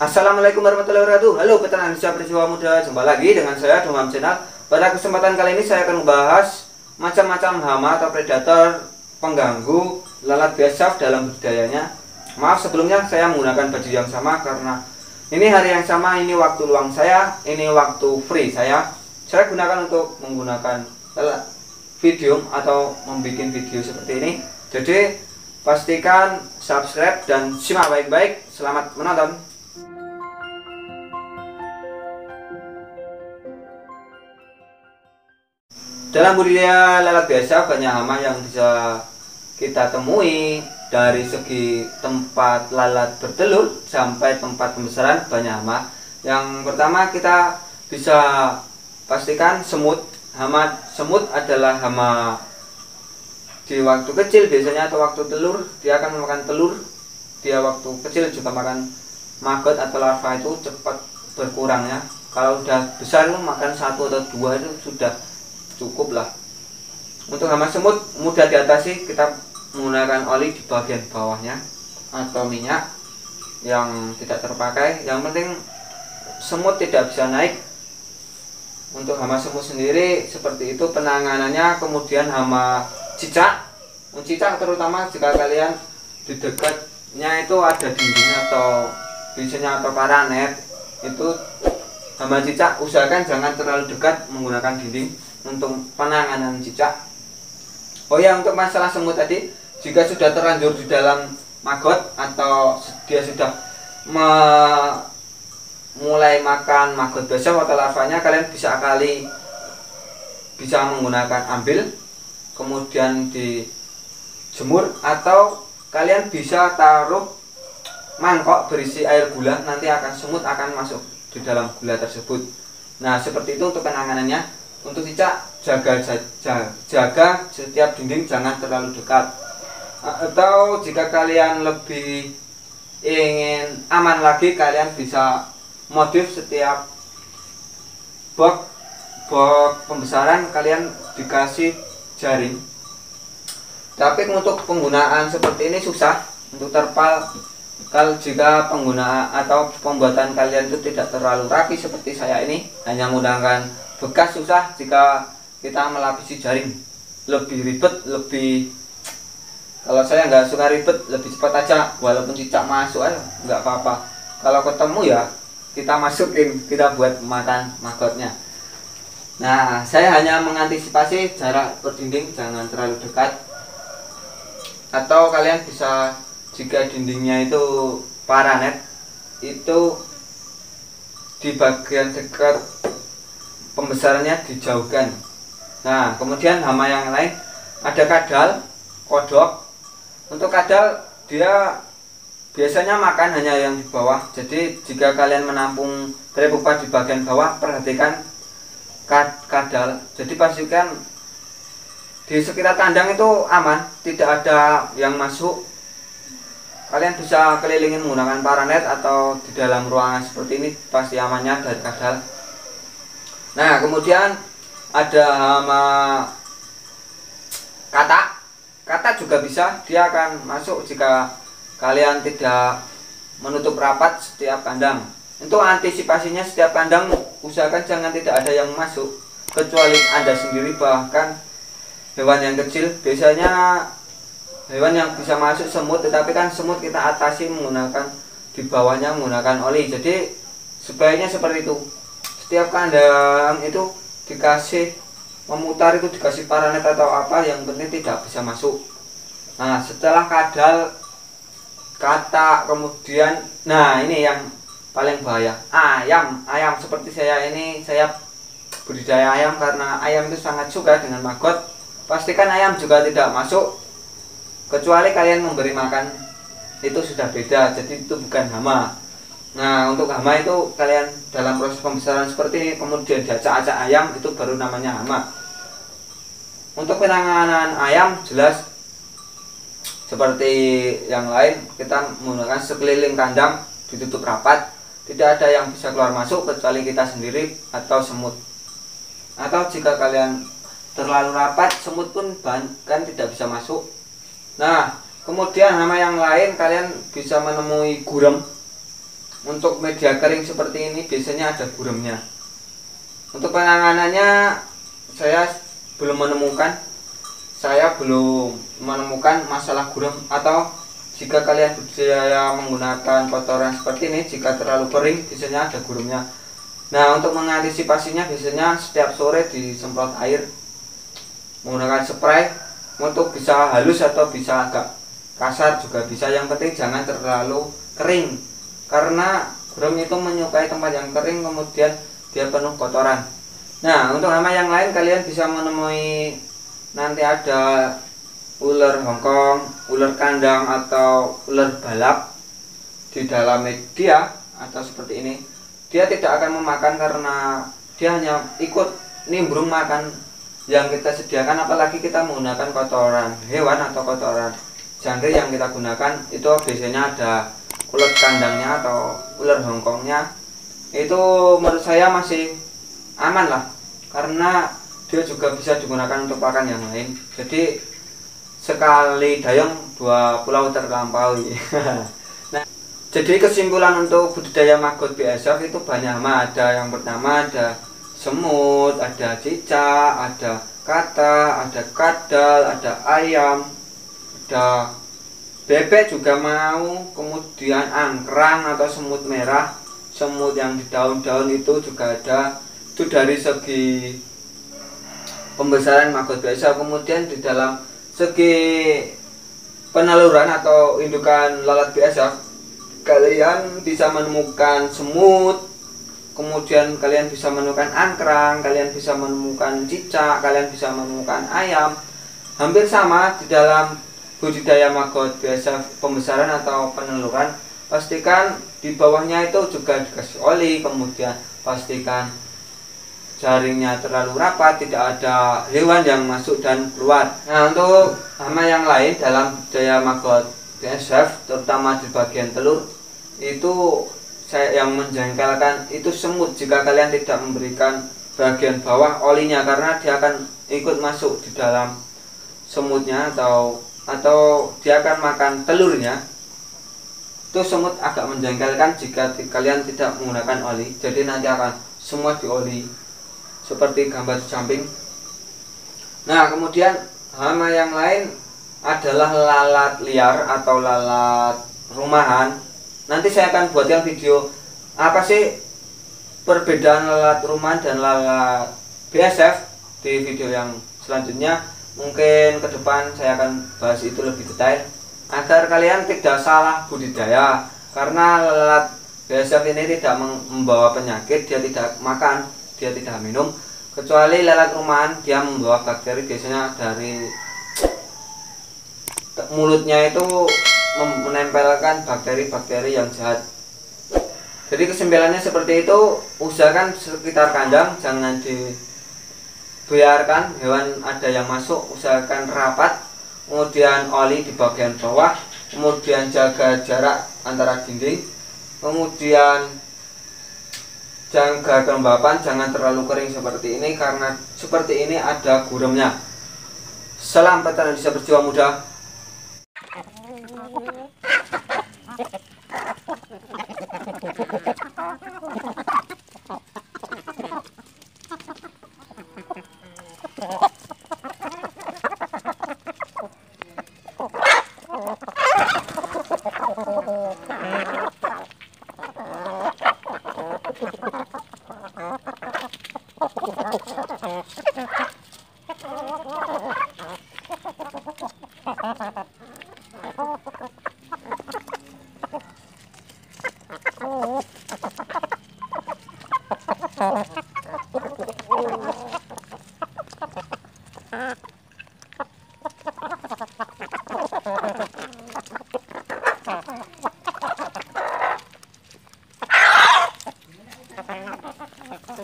Assalamualaikum warahmatullahi wabarakatuh. Halo peternak Indonesia peristiwa muda. Jumpa lagi dengan saya Dumam Channel. Pada kesempatan kali ini saya akan membahas Macam-macam hama atau predator Pengganggu lalat biasa dalam budidayanya. Maaf sebelumnya saya menggunakan baju yang sama Karena ini hari yang sama Ini waktu luang saya Ini waktu free saya. Saya gunakan untuk menggunakan video Atau membuat video seperti ini. Jadi pastikan subscribe dan simak baik-baik. Selamat menonton dalam budidaya lalat biasa banyak hama yang bisa kita temui dari segi tempat lalat bertelur sampai tempat pembesaran banyak hama. Yang pertama kita bisa pastikan semut. Hama semut adalah hama di waktu kecil biasanya atau waktu telur dia akan memakan telur. Dia waktu kecil juga makan maggot atau larva itu cepat berkurangnya. Kalau sudah besar makan satu atau dua itu sudah cukup lah untuk hama semut mudah diatasi kita menggunakan oli di bagian bawahnya atau minyak yang tidak terpakai. Yang penting semut tidak bisa naik. Untuk hama semut sendiri seperti itu penanganannya. Kemudian hama cicak. Cicak terutama jika kalian di dekatnya itu ada dinding atau biasanya atau paranet itu hama cicak usahakan jangan terlalu dekat menggunakan dinding untuk penanganan cicak oh ya untuk masalah semut tadi jika sudah terlanjur di dalam maggot atau dia sudah me mulai makan maggot besar atau larvanya kalian bisa kali bisa menggunakan ambil kemudian dijemur atau kalian bisa taruh mangkok berisi air gula nanti akan semut akan masuk di dalam gula tersebut. Nah seperti itu untuk penanganannya untuk cicak jaga jaga, jaga setiap dinding jangan terlalu dekat. Atau jika kalian lebih ingin aman lagi kalian bisa modif setiap box box pembesaran kalian dikasih jaring. Tapi untuk penggunaan seperti ini susah untuk terpal. Kalau jika penggunaan atau pembuatan kalian itu tidak terlalu rapi seperti saya ini hanya menggunakan bekas susah jika kita melapisi jaring. Lebih ribet lebih kalau saya nggak suka ribet lebih cepat aja walaupun cicak masuk aja nggak apa-apa. Kalau ketemu ya kita masukin kita buat makan magotnya. Nah, saya hanya mengantisipasi jarak berdinding jangan terlalu dekat. Atau kalian bisa jika dindingnya itu paranet itu di bagian dekat pembesarannya dijauhkan. Nah, kemudian hama yang lain ada kadal, kodok. Untuk kadal dia biasanya makan hanya yang di bawah. Jadi jika kalian menampung trepupa di bagian bawah, perhatikan kadal jadi pastikan di sekitar kandang itu aman tidak ada yang masuk kalian bisa kelilingin menggunakan paranet atau di dalam ruangan seperti ini pasti amannya dari kadal nah kemudian ada hama kata. Kata juga bisa dia akan masuk jika kalian tidak menutup rapat setiap kandang. Untuk antisipasinya setiap kandang usahakan jangan tidak ada yang masuk kecuali anda sendiri bahkan hewan yang kecil. Biasanya hewan yang bisa masuk semut tetapi kan semut kita atasi menggunakan di bawahnya menggunakan oli. Jadi sebaiknya seperti itu setiap kandang itu dikasih memutar itu dikasih paranet atau apa yang penting tidak bisa masuk. Nah setelah kadal kata kemudian nah ini yang paling bahaya. Ayam ayam. Seperti saya ini saya budidaya ayam karena ayam itu sangat suka dengan maggot pastikan ayam juga tidak masuk kecuali kalian memberi makan. Itu sudah beda jadi itu bukan hama nah untuk hama itu kalian dalam proses pembesaran seperti ini kemudian diacak-acak ayam itu baru namanya hama. Untuk penanganan ayam jelas seperti yang lain kita menggunakan sekeliling kandang ditutup rapat tidak ada yang bisa keluar masuk kecuali kita sendiri atau semut. Atau jika kalian terlalu rapat semut pun bahkan tidak bisa masuk. Nah kemudian nama yang lain kalian bisa menemui gurem untuk media kering seperti ini biasanya ada guremnya. Untuk penanganannya saya belum menemukan. Saya belum menemukan masalah gurem atau jika kalian berjaya menggunakan kotoran seperti ini jika terlalu kering biasanya ada guremnya. Nah untuk mengantisipasinya biasanya setiap sore disemprot air menggunakan spray untuk bisa halus atau bisa agak kasar juga bisa. Yang penting jangan terlalu kering karena gurem itu menyukai tempat yang kering kemudian dia penuh kotoran. Nah untuk hama yang lain kalian bisa menemui nanti ada ular hongkong ular kandang atau ular balap di dalam media atau seperti ini. Dia tidak akan memakan karena dia hanya ikut nimbrung makan yang kita sediakan apalagi kita menggunakan kotoran hewan atau kotoran jangkrik yang kita gunakan itu biasanya ada ulat kandangnya atau ular hongkongnya itu menurut saya masih aman lah. Karena dia juga bisa digunakan untuk pakan yang lain. Jadi sekali dayung dua pulau terlampaui. Jadi kesimpulan untuk budidaya maggot BSF itu banyak. Mah ada yang pertama ada semut, ada cicak, ada kata, ada kadal, ada ayam, ada bebek juga mau, kemudian angkrang atau semut merah, semut yang di daun-daun itu juga ada. Itu dari segi pembesaran maggot BSF. Kemudian di dalam segi peneluran atau indukan lalat BSF kalian bisa menemukan semut kemudian kalian bisa menemukan angkrang kalian bisa menemukan cicak kalian bisa menemukan ayam hampir sama di dalam budidaya maggot biasa pembesaran atau peneluran pastikan di bawahnya itu juga dikasih oli kemudian pastikan jaringnya terlalu rapat tidak ada hewan yang masuk dan keluar. Nah untuk hama yang lain dalam budidaya maggot BSF terutama di bagian telur itu saya yang menjengkelkan itu semut. Jika kalian tidak memberikan bagian bawah olinya karena dia akan ikut masuk di dalam semutnya atau atau dia akan makan telurnya itu semut agak menjengkelkan jika kalian tidak menggunakan oli. Jadi nanti akan semua dioli seperti gambar samping. Nah kemudian hama yang lain adalah lalat liar atau lalat rumahan. Nanti saya akan buatkan video apa sih perbedaan lalat rumahan dan lalat BSF di video yang selanjutnya mungkin ke depan saya akan bahas itu lebih detail. Agar kalian tidak salah budidaya karena lalat BSF ini tidak membawa penyakit dia tidak makan dia tidak minum. Kecuali lalat rumahan dia membawa bakteri biasanya dari mulutnya itu menempelkan bakteri-bakteri yang jahat. Jadi kesimpulannya seperti itu usahakan sekitar kandang jangan dibiarkan hewan ada yang masuk usahakan rapat kemudian oli di bagian bawah kemudian jaga jarak antara dinding kemudian jaga kelembapan jangan terlalu kering seperti ini karena seperti ini ada guremnya. Salam petani bisa berjiwa muda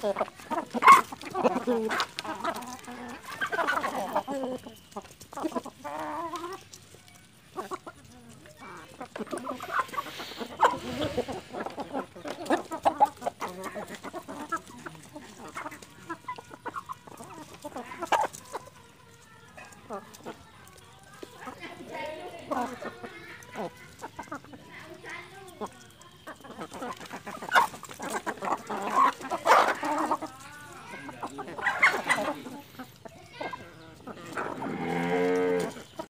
people.